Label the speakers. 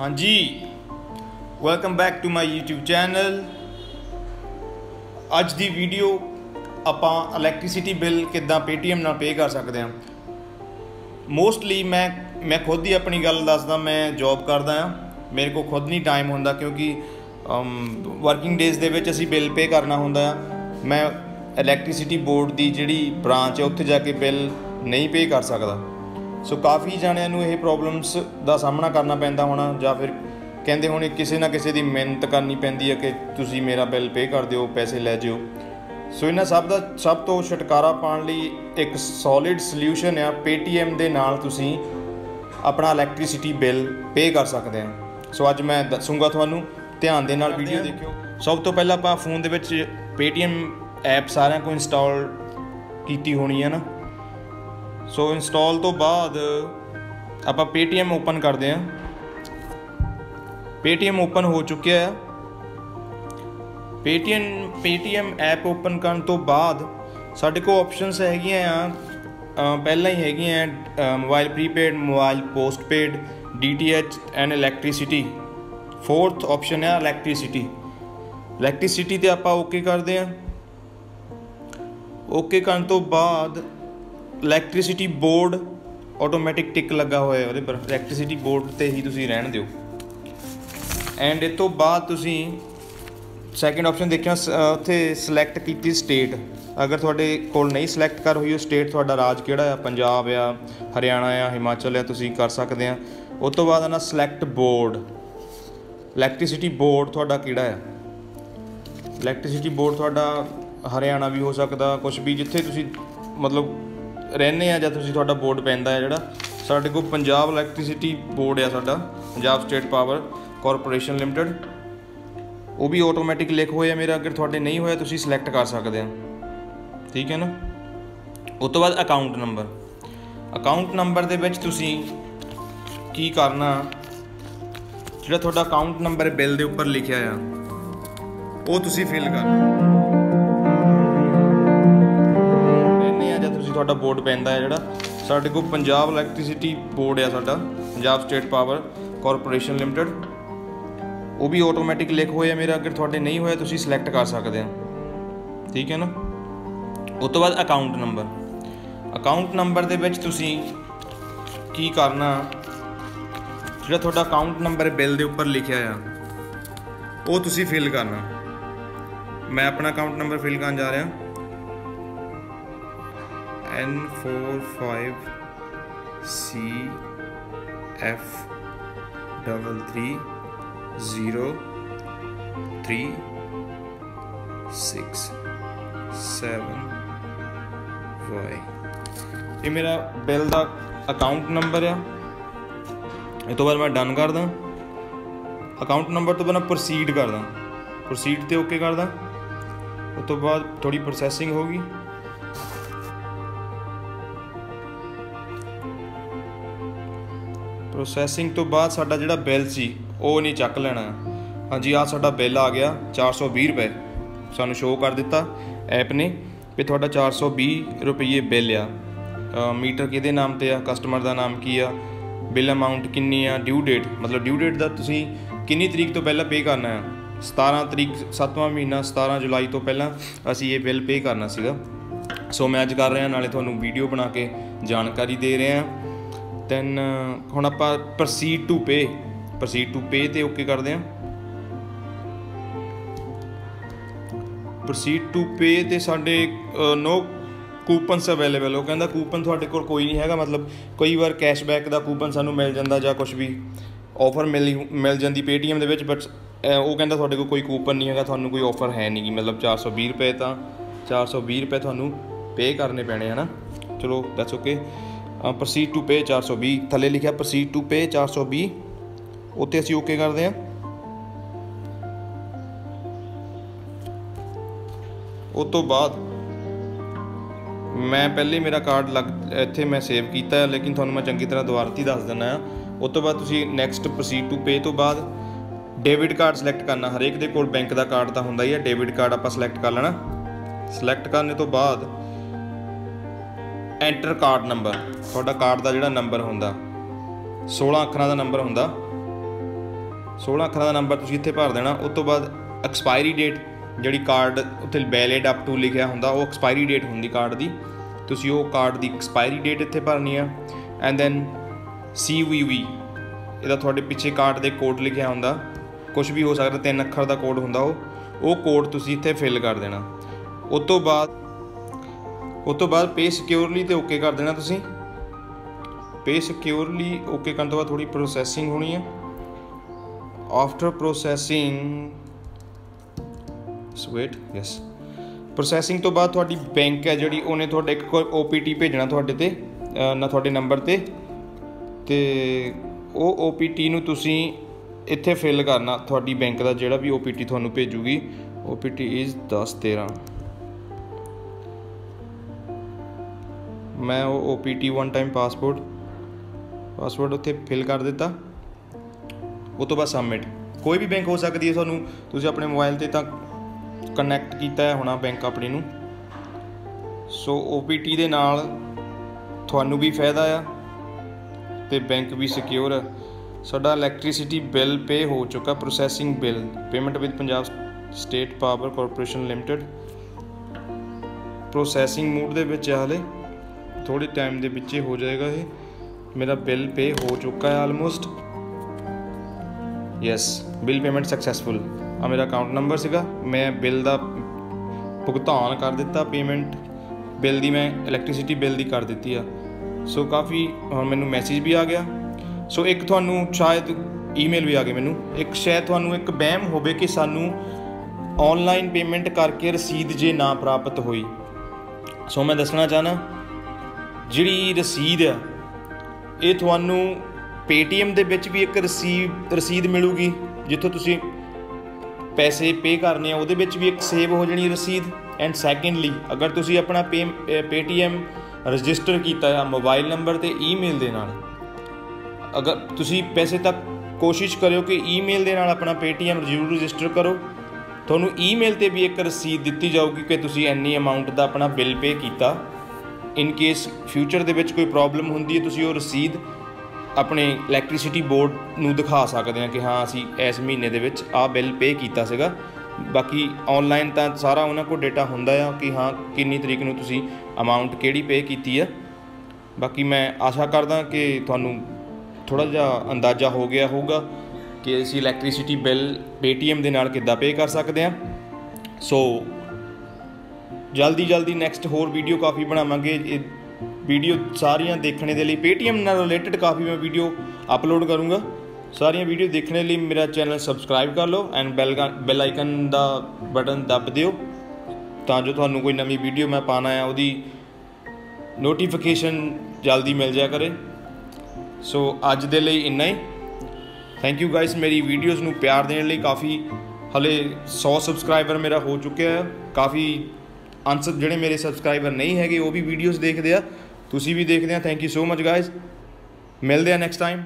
Speaker 1: ਹਾਂਜੀ। Welcome back to my YouTube channel ਅੱਜ ਦੀ ਵੀਡੀਓ ਆਪਾਂ ਇਲੈਕਟ੍ਰਿਸਿਟੀ ਬਿੱਲ ਕਿੱਦਾਂ Paytm ਨਾਲ ਪੇ ਕਰ ਸਕਦੇ ਹਾਂ। ਮੋਸਟਲੀ ਮੈਂ ਮੈਂ ਖੁਦ ਹੀ ਆਪਣੀ ਗੱਲ ਦੱਸਦਾ, ਮੈਂ ਜੌਬ ਕਰਦਾ ਹਾਂ। ਮੇਰੇ ਕੋਲ ਖੁਦ ਨਹੀਂ ਟਾਈਮ ਹੁੰਦਾ ਕਿਉਂਕਿ ਵਰਕਿੰਗ ਡੇਜ਼ ਦੇ ਵਿੱਚ ਅਸੀਂ ਬਿੱਲ ਪੇ ਕਰਨਾ ਹੁੰਦਾ ਆ। ਮੈਂ ਇਲੈਕਟ੍ਰਿਸਿਟੀ ਬੋਰਡ ਦੀ ਜਿਹੜੀ ਬ੍ਰਾਂਚ ਹੈ ਉੱਥੇ ਜਾ ਕੇ ਬਿੱਲ ਨਹੀਂ ਪੇ ਕਰ ਸਕਦਾ। ਸੋ ਕਾਫੀ ਜਣਿਆਂ ਨੂੰ ਇਹ ਪ੍ਰੋਬਲਮਸ ਦਾ ਸਾਹਮਣਾ ਕਰਨਾ ਪੈਂਦਾ ਹੋਣਾ ਜਾਂ ਫਿਰ ਕਹਿੰਦੇ ਹੋਣੇ ਕਿਸੇ ਨਾ ਕਿਸੇ ਦੀ ਮਿਹਨਤ ਕਰਨੀ ਪੈਂਦੀ ਹੈ ਕਿ ਤੁਸੀਂ ਮੇਰਾ ਬਿੱਲ ਪੇ ਕਰ ਦਿਓ ਪੈਸੇ ਲੈ ਜਿਓ। ਸੋ ਇਹਨਾਂ ਸਭ ਦਾ ਸਭ ਤੋਂ ਛੁਟਕਾਰਾ ਪਾਉਣ ਲਈ ਇੱਕ ਸੋਲਿਡ ਸੋਲੂਸ਼ਨ ਆ Paytm ਦੇ ਨਾਲ ਤੁਸੀਂ ਆਪਣਾ ਇਲੈਕਟ੍ਰਿਸਿਟੀ ਬਿੱਲ ਪੇ ਕਰ ਸਕਦੇ ਆ ਸੋ ਅੱਜ ਮੈਂ ਦੱਸੂਗਾ ਤੁਹਾਨੂੰ ਧਿਆਨ ਦੇ ਨਾਲ ਵੀਡੀਓ ਦੇਖਿਓ। ਸਭ ਤੋਂ ਪਹਿਲਾਂ ਆਪਾਂ ਫੋਨ ਦੇ ਵਿੱਚ Paytm ਐਪ ਸਾਰਿਆਂ ਕੋਲ ਇੰਸਟਾਲ ਕੀਤੀ ਹੋਣੀ ਹੈ ਨਾ। ਸੋ ਇੰਸਟਾਲ ਤੋਂ ਬਾਅਦ ਆਪਾਂ Paytm ਓਪਨ ਕਰਦੇ ਹਾਂ। Paytm ਓਪਨ ਹੋ ਚੁੱਕਿਆ ਹੈ। Paytm Paytm ਐਪ ਓਪਨ ਕਰਨ ਤੋਂ ਬਾਅਦ ਸਾਡੇ ਕੋਲ ਆਪਸ਼ਨਸ ਹੈਗੀਆਂ ਆ। ਪਹਿਲਾਂ ਹੀ ਹੈਗੀਆਂ mobile prepaid mobile postpaid DTH and electricity fourth option ਹੈ ਇਲੈਕਟ੍ਰਿਸਿਟੀ ਇਲੈਕਟ੍ਰਿਸਿਟੀ ਤੇ ਆਪਾਂ ਓਕੇ ਕਰਦੇ ਹਾਂ। ਓਕੇ ਕਰਨ ਤੋਂ ਬਾਅਦ ਇਲੈਕਟ੍ਰਿਸਿਟੀ ਬੋਰਡ ਆਟੋਮੈਟਿਕ ਟਿਕ ਲੱਗਾ ਹੋਇਆ ਉਹਦੇ ਪਰ। ਇਲੈਕਟ੍ਰਿਸਿਟੀ ਬੋਰਡ ਤੇ ਹੀ ਤੁਸੀਂ ਰਹਿਣ ਦਿਓ। ਐਂਡ ਇਹ ਤੋਂ ਬਾਅਦ ਤੁਸੀਂ ਸੈਕੰਡ ਆਪਸ਼ਨ ਦੇਖਿਆ ਸ- ਉੱਥੇ ਸਿਲੈਕਟ ਕੀਤੀ ਸਟੇਟ ਅਗਰ ਤੁਹਾਡੇ ਕੋਲ ਨਹੀਂ ਸਿਲੈਕਟ ਕਰ ਹੋਈ ਉਹ ਸਟੇਟ ਤੁਹਾਡਾ ਰਾਜ ਕਿਹੜਾ ਆ? ਪੰਜਾਬ ਆ, ਹਰਿਆਣਾ ਆ, ਹਿਮਾਚਲ ਆ, ਤੁਸੀਂ ਕਰ ਸਕਦੇ ਆ। ਉਸ ਤੋਂ ਬਾਅਦ ਆਣਾ ਸਿਲੈਕਟ ਬੋਰਡ ਇਲੈਕਟ੍ਰਿਸਿਟੀ ਬੋਰਡ ਤੁਹਾਡਾ ਕਿਹੜਾ ਆ? ਇਲੈਕਟ੍ਰਿਸਿਟੀ ਬੋਰਡ ਤੁਹਾਡਾ ਹਰਿਆਣਾ ਵੀ ਹੋ ਸਕਦਾ ਕੁਝ ਵੀ ਜਿੱਥੇ ਤੁਸੀਂ ਮਤਲਬ ਰਹਿੰਦੇ ਆ ਜਾਂ ਤੁਸੀਂ ਤੁਹਾਡਾ ਬੋਰਡ ਪੈਂਦਾ ਹੈ ਜਿਹੜਾ, ਸਾਡੇ ਕੋਲ ਪੰਜਾਬ ਇਲੈਕਟ੍ਰਿਸਿਟੀ ਬੋਰਡ ਆ ਸਾਡਾ, Punjab state power corporation limited ਉਹ ਵੀ ਆਟੋਮੈਟਿਕ ਲਿਖ ਹੋਇਆ ਮੇਰਾ, ਅਗਰ ਤੁਹਾਡੇ ਨਹੀਂ ਹੋਇਆ ਤੁਸੀਂ ਸਿਲੈਕਟ ਕਰ ਸਕਦੇ ਆ। ਠੀਕ ਹੈ ਨਾ? ਉਸ ਤੋਂ ਬਾਅਦ ਅਕਾਊਂਟ ਨੰਬਰ ਅਕਾਊਂਟ ਨੰਬਰ ਦੇ ਵਿੱਚ ਤੁਸੀਂ ਕੀ ਕਰਨਾ, ਜਿਹੜਾ ਤੁਹਾਡਾ ਅਕਾਊਂਟ ਨੰਬਰ ਬਿੱਲ ਦੇ ਉੱਪਰ ਲਿਖਿਆ ਆ, ਉਹ ਤੁਸੀਂ ਫਿਲ ਕਰਨਾ। ਤੁਹਾਡਾ ਬੋਰਡ ਪੈਂਦਾ ਹੈ ਜਿਹੜਾ। ਸਾਡੇ ਕੋਲ ਪੰਜਾਬ ਇਲੈਕਟ੍ਰਿਸਿਟੀ ਬੋਰਡ ਆ ਸਾਡਾ, Punjab state power corporation limited ਉਹ ਵੀ ਆਟੋਮੈਟਿਕ ਲਿਖ ਹੋਇਆ ਮੇਰਾ, ਅਗਰ ਤੁਹਾਡੇ ਨਹੀਂ ਹੋਇਆ ਤੁਸੀਂ ਸਿਲੈਕਟ ਕਰ ਸਕਦੇ ਹੋ। ਠੀਕ ਹੈ ਨਾ? ਉਸ ਤੋਂ ਬਾਅਦ ਅਕਾਊਂਟ ਨੰਬਰ ਅਕਾਊਂਟ ਨੰਬਰ ਦੇ ਵਿੱਚ ਤੁਸੀਂ ਕੀ ਕਰਨਾ, ਜਿਹੜਾ ਤੁਹਾਡਾ ਅਕਾਊਂਟ ਨੰਬਰ ਬਿੱਲ ਦੇ ਉੱਪਰ ਲਿਖਿਆ ਆ, ਉਹ ਤੁਸੀਂ ਫਿਲ ਕਰਨਾ। ਮੈਂ ਆਪਣਾ ਅਕਾਊਂਟ ਨੰਬਰ ਫਿਲ ਕਰਨ ਜਾ ਰਿਹਾ। N45 C F double three zero three six seven Y ਇਹ ਮੇਰਾ ਬਿੱਲ ਦਾ ਅਕਾਊਂਟ ਨੰਬਰ ਆ। ਇਹ ਤੋਂ ਬਾਅਦ ਮੈਂ ਡਨ ਕਰਦਾ। ਅਕਾਊਂਟ ਨੰਬਰ ਤੋਂ ਬਾਅਦ ਪ੍ਰੋਸੀਡ ਕਰਦਾ। ਪ੍ਰੋਸੀਡ ਤੇ ਓਕੇ ਕਰਦਾ। ਉਸ ਤੋਂ ਬਾਅਦ ਥੋੜੀ ਪ੍ਰੋਸੈਸਿੰਗ ਹੋਗੀ ਪ੍ਰੋਸੈਸਿੰਗ ਤੋਂ ਬਾਅਦ ਸਾਡਾ ਜਿਹੜਾ ਬਿੱਲ ਸੀ, ਉਹ ਨਹੀਂ ਚੱਕ ਲੈਣਾ। ਹਾਂਜੀ ਆ ਸਾਡਾ ਬਿੱਲ ਆ ਗਿਆ 420 ਰੁਪਏ। ਸਾਨੂੰ ਸ਼ੋਅ ਕਰ ਦਿੱਤਾ ਐਪ ਨੇ ਵੀ ਤੁਹਾਡਾ 420 ਰੁਪਏ ਬਿੱਲ ਆ। ਮੀਟਰ ਕਿਹਦੇ ਨਾਮ ਤੇ ਆ? ਕਸਟਮਰ ਦਾ ਨਾਮ ਕੀ ਆ? ਬਿੱਲ ਅਮਾਉਂਟ ਕਿੰਨੀ ਆ? ਡਿਊ ਡੇਟ ਮਤਲਬ ਡਿਊ ਡੇਟ ਦਾ ਤੁਸੀਂ ਕਿੰਨੀ ਤਰੀਕ ਤੋਂ ਪਹਿਲਾਂ ਪੇ ਕਰਨਾ ਆ? 17 ਤਰੀਕ 7ਵਾਂ ਮਹੀਨਾ 17 ਜੁਲਾਈ ਤੋਂ ਪਹਿਲਾਂ ਅਸੀਂ ਇਹ ਬਿੱਲ ਪੇ ਕਰਨਾ ਸੀਗਾ। ਸੋ ਮੈਂ ਅੱਜ ਕਰ ਰਿਹਾ, ਨਾਲੇ ਤੁਹਾਨੂੰ ਵੀਡੀਓ ਬਣਾ ਕੇ ਜਾਣਕਾਰੀ ਦੇ ਰਿਹਾ। ਦੈਨ ਹੁਣ ਆਪਾਂ proceed to pay proceed to pay ਤੇ ਓਕੇ ਕਰਦੇ ਹਾਂ। ਪ੍ਰੋਸੀਡ ਟੂ ਪੇ ਤੇ ਸਾਡੇ ਨੋ ਕੂਪਨਸ ਅਵੇਲੇਬਲ ਉਹ ਕਹਿੰਦਾ ਕੂਪਨ ਤੁਹਾਡੇ ਕੋਲ ਕੋਈ ਨਹੀਂ ਹੈਗਾ, ਮਤਲਬ ਕਈ ਵਾਰ ਕੈਸ਼ਬੈਕ ਦਾ ਕੂਪਨ ਸਾਨੂੰ ਮਿਲ ਜਾਂਦਾ ਜਾਂ ਕੁਝ ਵੀ ਆਫਰ ਮਿਲ ਮਿਲ ਜਾਂਦੀ Paytm ਦੇ ਵਿੱਚ ਬਟ ਉਹ ਕਹਿੰਦਾ ਤੁਹਾਡੇ ਕੋਲ ਕੋਈ ਕੂਪਨ ਨਹੀਂ ਹੈਗਾ, ਤੁਹਾਨੂੰ ਕੋਈ ਆਫਰ ਹੈ ਨਹੀਂ ਗੀ। ਮਤਲਬ 420 ਰੁਪਏ ਤਾਂ 420 ਰੁਪਏ ਤੁਹਾਨੂੰ ਪੇ ਕਰਨੇ ਪੈਣੇ ਹਨਾ ਚਲੋ that's okay proceed to pay 420 ਥੱਲੇ ਲਿਖਿਆ ਪ੍ਰੋਸੀਡ ਟੂ ਪੇ 420 ਉੱਤੇ ਅਸੀਂ ਓਕੇ ਕਰਦੇ ਹਾਂ। ਉਸ ਤੋਂ ਬਾਅਦ ਮੈਂ ਪਹਿਲੇ ਮੇਰਾ ਕਾਰਡ ਲੱਗ, ਇੱਥੇ ਮੈਂ ਸੇਵ ਕੀਤਾ ਹੈ, ਲੇਕਿਨ ਤੁਹਾਨੂੰ ਮੈਂ ਚੰਗੀ ਤਰ੍ਹਾਂ ਦੁਬਾਰਾ ਦੱਸ ਦਿੰਦਾ ਹਾਂ। ਉਸ ਤੋਂ ਬਾਅਦ ਤੁਸੀਂ ਨੈਕਸਟ ਪ੍ਰੋਸੀਡ ਟੂ ਪੇ ਤੋਂ ਬਾਅਦ ਡੈਬਿਟ ਕਾਰਡ ਸਿਲੈਕਟ ਕਰਨਾ। ਹਰੇਕ ਦੇ ਕੋਲ ਬੈਂਕ ਦਾ ਕਾਰਡ ਤਾਂ ਹੁੰਦਾ ਹੀ ਹੈ ਡੈਬਿਟ ਕਾਰਡ ਆਪਾਂ ਸਿਲੈਕਟ ਕਰ ਲੈਣਾ। ਸਿਲੈਕਟ ਕਰਨੇ ਤੋਂ ਬਾਅਦ ਐਂਟਰ ਕਾਰਡ ਨੰਬਰ ਤੁਹਾਡਾ ਕਾਰਡ ਦਾ ਜਿਹੜਾ ਨੰਬਰ ਹੁੰਦਾ 16 ਅੱਖਰਾਂ ਦਾ ਨੰਬਰ ਹੁੰਦਾ 16 ਅੱਖਰਾਂ ਦਾ ਨੰਬਰ ਤੁਸੀਂ ਇੱਥੇ ਭਰ ਦੇਣਾ, ਉਸ ਤੋਂ ਬਾਅਦ ਐਕਸਪਾਇਰੀ ਡੇਟ ਜਿਹੜੀ ਕਾਰਡ ਉੱਥੇ ਵੈਲਿਡ ਅਪ ਟੂ ਲਿਖਿਆ ਹੁੰਦਾ, ਉਹ ਐਕਸਪਾਇਰੀ ਡੇਟ ਹੁੰਦੀ ਕਾਰਡ ਦੀ। ਤੁਸੀਂ ਉਹ ਕਾਰਡ ਦੀ ਐਕਸਪਾਇਰੀ ਡੇਟ ਇੱਥੇ ਭਰਨੀ ਆ ਐਂਡ ਦੈਨ CVV ਇਹਦਾ ਤੁਹਾਡੇ ਪਿੱਛੇ ਕਾਰਡ ਦੇ ਕੋਡ ਲਿਖਿਆ ਹੁੰਦਾ ਕੁਝ ਵੀ ਹੋ ਸਕਦਾ, ਤਿੰਨ ਅੱਖਰ ਦਾ ਕੋਡ ਹੁੰਦਾ ਉਹ ਉਹ ਕੋਡ ਤੁਸੀਂ ਇੱਥੇ ਫਿਲ ਕਰ ਦੇਣਾ। ਉਸ ਤੋਂ ਬਾਅਦ ਉਸ ਤੋਂ ਬਾਅਦ ਪੇ ਸਿਕਿਉਰਲੀ ਤੇ ਓਕੇ ਕਰ ਦੇਣਾ ਤੁਸੀਂ। ਪੇ ਸਿਕਿਉਰਲੀ ਓਕੇ ਕਰਨ ਤੋਂ ਬਾਅਦ ਥੋੜੀ ਪ੍ਰੋਸੈਸਿੰਗ ਹੋਣੀ ਹੈ ਆਫਟਰ ਪ੍ਰੋਸੈਸਿੰਗ ਸਵੇਟ ਯੈਸ ਪ੍ਰੋਸੈਸਿੰਗ ਤੋਂ ਬਾਅਦ ਤੁਹਾਡੀ ਬੈਂਕ ਹੈ ਜਿਹੜੀ, ਉਹਨੇ ਤੁਹਾਡੇ ਇੱਕ OPT ਭੇਜਣਾ ਤੁਹਾਡੇ ਤੇ ਨਾ ਤੁਹਾਡੇ ਨੰਬਰ ਤੇ। ਤੇ ਉਹ OPT ਨੂੰ ਤੁਸੀਂ ਇੱਥੇ ਫਿਲ ਕਰਨਾ, ਤੁਹਾਡੀ ਬੈਂਕ ਦਾ ਜਿਹੜਾ ਵੀ OPT ਤੁਹਾਨੂੰ ਭੇਜੂਗੀ। OPT ਇਜ਼ 1013 ਮੈਂ ਉਹ OPT one time passport password ਉੱਥੇ ਫਿਲ ਕਰ ਦਿੱਤਾ। ਉਹ ਤੋਂ ਬਾਅਦ ਸਬਮਿਟ ਕੋਈ ਵੀ ਬੈਂਕ ਹੋ ਸਕਦੀ ਹੈ ਤੁਹਾਨੂੰ। ਤੁਸੀਂ ਆਪਣੇ ਮੋਬਾਈਲ ਤੇ ਤਾਂ ਕਨੈਕਟ ਕੀਤਾ ਹੈ ਹੋਣਾ ਬੈਂਕ ਆਪਣੇ ਨੂੰ। ਸੋ OPT ਦੇ ਨਾਲ ਤੁਹਾਨੂੰ ਵੀ ਫਾਇਦਾ ਆ ਤੇ ਬੈਂਕ ਵੀ ਸਿਕਿਉਰ ਆ। ਸਾਡਾ ਇਲੈਕਟ੍ਰਿਸਿਟੀ ਬਿੱਲ ਪੇ ਹੋ ਚੁੱਕਾ processing bill payment with Punjab state power corporation limited processing mode ਦੇ ਵਿੱਚ ਆ ਹਾਲੇ। ਥੋੜੇ ਟਾਈਮ ਦੇ ਵਿੱਚ ਹੀ ਹੋ ਜਾਏਗਾ ਇਹ। ਮੇਰਾ ਬਿੱਲ ਪੇ ਹੋ ਚੁੱਕਾ ਹੈ almost yes bill payment successful ਆ ਮੇਰਾ ਅਕਾਊਂਟ ਨੰਬਰ ਸੀਗਾ। ਮੈਂ ਬਿੱਲ ਦਾ ਭੁਗਤਾਨ ਕਰ ਦਿੱਤਾ ਪੇਮੈਂਟ ਬਿੱਲ ਦੀ ਮੈਂ ਇਲੈਕਟ੍ਰਿਸਿਟੀ ਬਿੱਲ ਦੀ ਕਰ ਦਿੱਤੀ ਆ। ਸੋ ਕਾਫੀ ਹੁਣ ਮੈਨੂੰ ਮੈਸੇਜ ਵੀ ਆ ਗਿਆ। ਸੋ ਇੱਕ ਤੁਹਾਨੂੰ ਸ਼ਾਇਦ ਈਮੇਲ ਵੀ ਆ ਗਈ ਮੈਨੂੰ। ਇੱਕ ਸ਼ਾਇਦ ਤੁਹਾਨੂੰ ਇੱਕ ਵਹਿਮ ਹੋਵੇ ਕਿ ਸਾਨੂੰ ਆਨਲਾਈਨ ਪੇਮੈਂਟ ਕਰਕੇ ਰਸੀਦ ਜੇ ਨਾ ਪ੍ਰਾਪਤ ਹੋਈ। ਸੋ ਮੈਂ ਦੱਸਣਾ ਚਾਹਨਾ ਜਿਹੜੀ ਰਸੀਦ ਆ, ਇਹ ਤੁਹਾਨੂੰ Paytm ਦੇ ਵਿੱਚ ਵੀ ਇੱਕ ਰਸੀਦ ਰਸੀਦ ਮਿਲੂਗੀ, ਜਿੱਥੋਂ ਤੁਸੀਂ ਪੈਸੇ ਪੇ ਕਰਨੇ ਆ, ਉਹਦੇ ਵਿੱਚ ਵੀ ਇੱਕ ਸੇਵ ਹੋ ਜਾਣੀ ਰਸੀਦ। ਐਂਡ ਸੈਕੰਡਲੀ ਅਗਰ ਤੁਸੀਂ ਆਪਣਾ Paytm ਰਜਿਸਟਰ ਕੀਤਾ ਆ ਮੋਬਾਈਲ ਨੰਬਰ ਤੇ ਈਮੇਲ ਦੇ ਨਾਲ, ਅਗਰ ਤੁਸੀਂ ਪੈਸੇ ਤੱਕ ਕੋਸ਼ਿਸ਼ ਕਰਿਓ ਕਿ ਈਮੇਲ ਦੇ ਨਾਲ ਆਪਣਾ Paytm ਜ਼ਰੂਰ ਰਜਿਸਟਰ ਕਰੋ। ਤੁਹਾਨੂੰ ਈਮੇਲ ਤੇ ਵੀ ਇੱਕ ਰਸੀਦ ਦਿੱਤੀ ਜਾਊਗੀ ਕਿ ਤੁਸੀਂ ਇੰਨੀ ਅਮਾਉਂਟ ਦਾ ਆਪਣਾ ਬਿੱਲ ਪੇ ਕੀਤਾ। ਇਨ ਕੇਸ ਫਿਊਚਰ ਦੇ ਵਿੱਚ ਕੋਈ ਪ੍ਰੋਬਲਮ ਹੁੰਦੀ ਹੈ, ਤੁਸੀਂ ਉਹ ਰਸੀਦ ਆਪਣੇ ਇਲੈਕਟ੍ਰਿਸਿਟੀ ਬੋਰਡ ਨੂੰ ਦਿਖਾ ਸਕਦੇ ਹਾਂ ਕਿ ਹਾਂ, ਅਸੀਂ ਇਸ ਮਹੀਨੇ ਦੇ ਵਿੱਚ ਆਹ ਬਿੱਲ ਪੇ ਕੀਤਾ ਸੀਗਾ। ਬਾਕੀ ਆਨਲਾਈਨ ਤਾਂ ਸਾਰਾ ਉਹਨਾਂ ਕੋਲ ਡਾਟਾ ਹੁੰਦਾ ਆ ਕਿ ਹਾਂ, ਕਿੰਨੀ ਤਰੀਕ ਨੂੰ ਤੁਸੀਂ ਅਮਾਉਂਟ ਕਿਹੜੀ ਪੇ ਕੀਤੀ ਆ ਬਾਕੀ ਮੈਂ ਆਸ਼ਾ ਕਰਦਾ ਕਿ ਤੁਹਾਨੂੰ ਥੋੜਾ ਜਿਹਾ ਅੰਦਾਜ਼ਾ ਹੋ ਗਿਆ ਹੋਊਗਾ ਕਿ ਅਸੀਂ ਇਲੈਕਟ੍ਰਿਸਿਟੀ ਬਿੱਲ Paytm ਦੇ ਨਾਲ ਕਿੱਦਾਂ ਪੇ ਕਰ ਸਕਦੇ ਹਾਂ। ਸੋ ਜਲਦੀ ਜਲਦੀ ਨੈਕਸਟ ਹੋਰ ਵੀਡੀਓ ਕਾਫੀ ਬਣਾਵਾਂਗੇ। ਇਹ ਵੀਡੀਓ ਸਾਰੀਆਂ ਦੇਖਣੇ ਦੇ ਲਈ Paytm ਨਾਲ ਰਿਲੇਟਡ ਕਾਫੀ ਮੈਂ ਵੀਡੀਓ ਅਪਲੋਡ ਕਰੂੰਗਾ। ਸਾਰੀਆਂ ਵੀਡੀਓ ਦੇਖਣ ਲਈ ਮੇਰਾ ਚੈਨਲ ਸਬਸਕ੍ਰਾਈਬ ਕਰ ਲਓ ਐਂਡ ਬੈਲ ਬੈਲ ਆਈਕਨ ਦਾ ਬਟਨ ਦੱਬ ਦਿਓ। ਤਾਂ ਜੋ ਤੁਹਾਨੂੰ ਕੋਈ ਨਵੀਂ ਵੀਡੀਓ ਮੈਂ ਪਾਣਾ ਆ ਉਹਦੀ ਨੋਟੀਫਿਕੇਸ਼ਨ ਜਲਦੀ ਮਿਲ ਜਾਇਆ ਕਰੇ। ਸੋ ਅੱਜ ਦੇ ਲਈ ਇੰਨਾ ਹੀ। ਥੈਂਕ ਯੂ ਗਾਇਸ ਮੇਰੀ ਵੀਡੀਓਜ਼ ਨੂੰ ਪਿਆਰ ਦੇਣ ਲਈ ਕਾਫੀ, ਹਲੇ 100 ਸਬਸਕ੍ਰਾਈਬਰ ਮੇਰਾ ਹੋ ਚੁੱਕਿਆ ਹੈ। ਕਾਫੀ ਅਨਸਰ ਜਿਹੜੇ ਮੇਰੇ ਸਬਸਕ੍ਰਾਈਬਰ ਨਹੀਂ ਹੈਗੇ, ਉਹ ਵੀ ਵੀਡੀਓਜ਼ ਦੇਖਦੇ ਆ। ਤੁਸੀਂ ਵੀ ਦੇਖਦੇ ਆ। Thank you so much guys ਮਿਲਦੇ ਆ ਨੈਕਸਟ ਟਾਈਮ